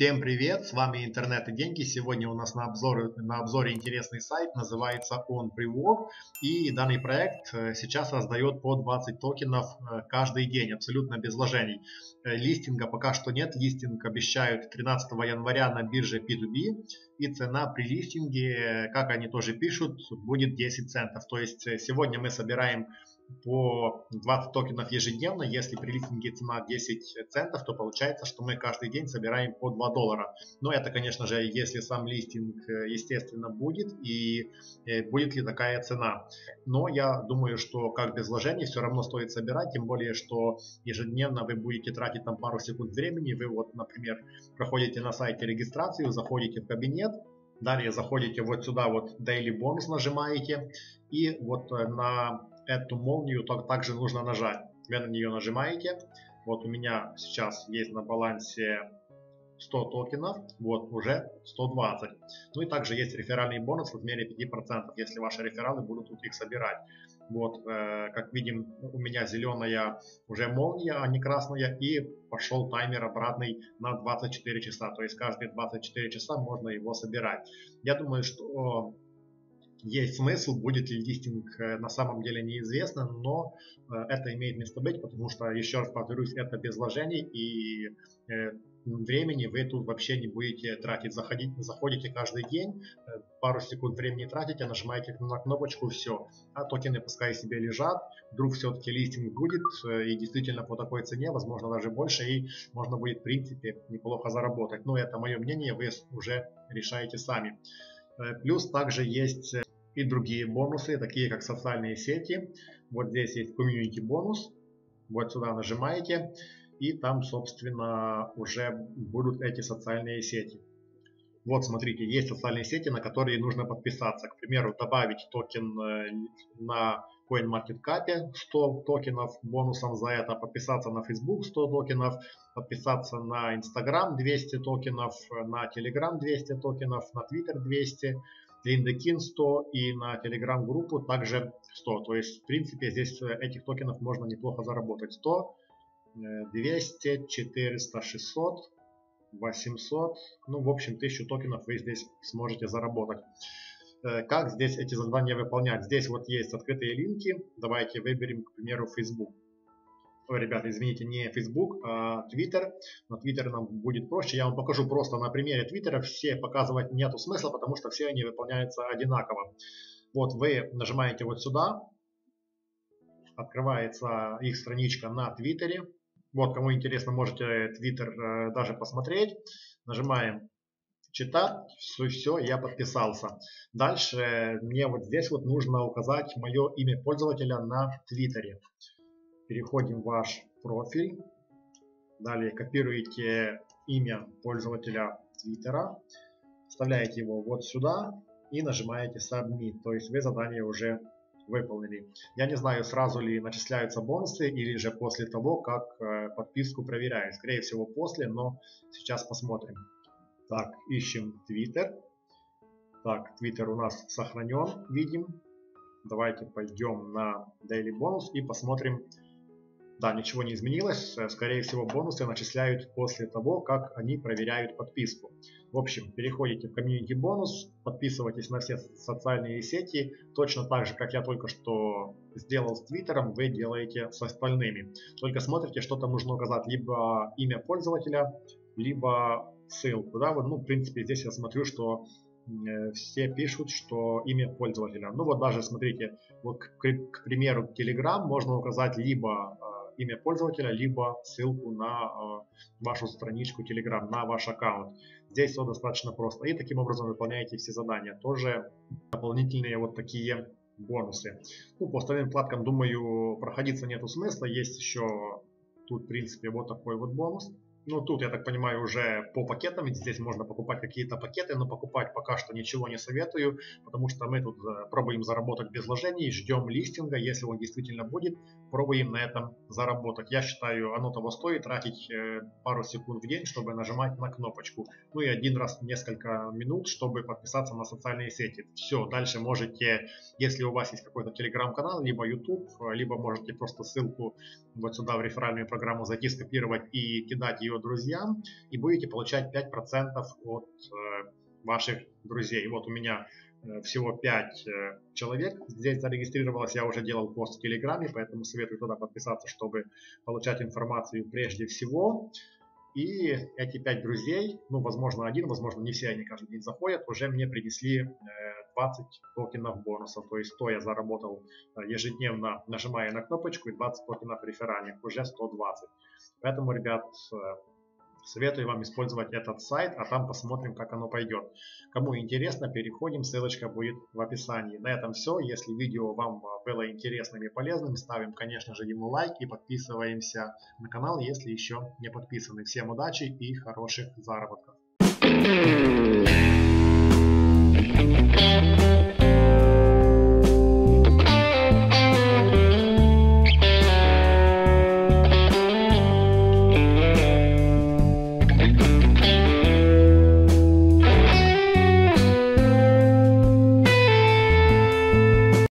Всем привет, с вами Интернет и Деньги. Сегодня у нас на обзоре, на обзоре интересный сайт, называется Он Привок. И данный проект э, сейчас раздает по 20 токенов э, каждый день, абсолютно без вложений. Э, листинга пока что нет, листинг обещают 13 января на бирже P2B. И цена при листинге, как они тоже пишут, будет 10 центов. То есть сегодня мы собираем по 20 токенов ежедневно. Если при листинге цена 10 центов, то получается, что мы каждый день собираем по 2 доллара. Но это, конечно же, если сам листинг, э, естественно, будет и э, будет ли такая цена. Но я думаю, что как без вложений все равно стоит собирать, тем более, что ежедневно вы будете тратить там пару секунд времени. Вы вот, например, проходите на сайте регистрацию, заходите в кабинет, Далее заходите вот сюда, вот Daily Bonus нажимаете. И вот э, на эту молнию также нужно нажать. Вы на нее нажимаете. Вот у меня сейчас есть на балансе 100 токенов, вот уже 120. Ну и также есть реферальный бонус в размере 5%, если ваши рефералы будут тут их собирать. Вот, э, как видим, у меня зеленая уже молния, а не красная, и пошел таймер обратный на 24 часа. То есть каждые 24 часа можно его собирать. Я думаю, что есть смысл, будет ли листинг э, на самом деле неизвестно, но э, это имеет место быть, потому что, еще раз повторюсь, это без вложений и э, времени вы тут вообще не будете тратить. Заходить, заходите каждый день, пару секунд времени тратите, нажимаете на кнопочку, все. А токены пускай себе лежат, вдруг все-таки листинг будет, и действительно по такой цене, возможно даже больше, и можно будет в принципе неплохо заработать. Но это мое мнение, вы уже решаете сами. Плюс также есть и другие бонусы, такие как социальные сети. Вот здесь есть community бонус. Вот сюда нажимаете, и там, собственно, уже будут эти социальные сети. Вот, смотрите, есть социальные сети, на которые нужно подписаться. К примеру, добавить токен э, на CoinMarketCap 100 токенов бонусом за это, подписаться на Facebook 100 токенов, подписаться на Instagram 200 токенов, на Telegram 200 токенов, на Twitter 200, LinkedIn 100 и на Telegram-группу также 100. То есть, в принципе, здесь э, этих токенов можно неплохо заработать. 100, 200, 400, 600, 800. Ну, в общем, 1000 токенов вы здесь сможете заработать. Э, как здесь эти задания выполнять? Здесь вот есть открытые линки. Давайте выберем, к примеру, Facebook. Ребята, извините, не Facebook, а Twitter. На Twitter нам будет проще. Я вам покажу просто на примере Twitter. Все показывать нету смысла, потому что все они выполняются одинаково. Вот вы нажимаете вот сюда. Открывается их страничка на Твиттере. Вот, кому интересно, можете Twitter э, даже посмотреть. Нажимаем читать, все, все, я подписался. Дальше мне вот здесь вот нужно указать мое имя пользователя на Твиттере переходим в ваш профиль. Далее копируете имя пользователя Твиттера, вставляете его вот сюда и нажимаете Submit. То есть вы задание уже выполнили. Я не знаю, сразу ли начисляются бонусы или же после того, как э, подписку проверяют. Скорее всего после, но сейчас посмотрим. Так, ищем Twitter. Так, Twitter у нас сохранен, видим. Давайте пойдем на Daily Bonus и посмотрим, да, ничего не изменилось. Э, скорее всего, бонусы начисляют после того, как они проверяют подписку. В общем, переходите в комьюнити бонус, подписывайтесь на все социальные сети. Точно так же, как я только что сделал с Твиттером, вы делаете с остальными. Только смотрите, что там нужно указать. Либо имя пользователя, либо ссылку. Да? Ну, в принципе, здесь я смотрю, что э, все пишут, что имя пользователя. Ну вот даже смотрите, вот к, к примеру, Telegram можно указать либо э, имя пользователя, либо ссылку на э, вашу страничку Telegram, на ваш аккаунт. Здесь все достаточно просто. И таким образом выполняете все задания. Тоже дополнительные вот такие бонусы. Ну, по остальным вкладкам, думаю, проходиться нету смысла. Есть еще тут, в принципе, вот такой вот бонус. Ну, тут, я так понимаю, уже по пакетам, здесь можно покупать какие-то пакеты, но покупать пока что ничего не советую, потому что мы тут э, пробуем заработать без вложений, ждем листинга, если он действительно будет, пробуем на этом заработать. Я считаю, оно того стоит, тратить э, пару секунд в день, чтобы нажимать на кнопочку. Ну и один раз несколько минут, чтобы подписаться на социальные сети. Все, дальше можете, если у вас есть какой-то телеграм-канал, либо YouTube, либо можете просто ссылку вот сюда в реферальную программу зайти, скопировать и кидать ее друзьям и будете получать 5% от ваших друзей. Вот у меня всего 5 человек здесь зарегистрировалось. Я уже делал пост в Телеграме, поэтому советую туда подписаться, чтобы получать информацию прежде всего. И эти пять друзей, ну, возможно, один, возможно, не все они каждый день заходят, уже мне принесли 20 токенов бонусов. То есть, то я заработал э, ежедневно, нажимая на кнопочку, и 20 токенов реферальных, уже 120. Поэтому, ребят, э, Советую вам использовать этот сайт, а там посмотрим, как оно пойдет. Кому интересно, переходим, ссылочка будет в описании. На этом все. Если видео вам было интересным и полезным, ставим, конечно же, ему лайк и подписываемся на канал, если еще не подписаны. Всем удачи и хороших заработков.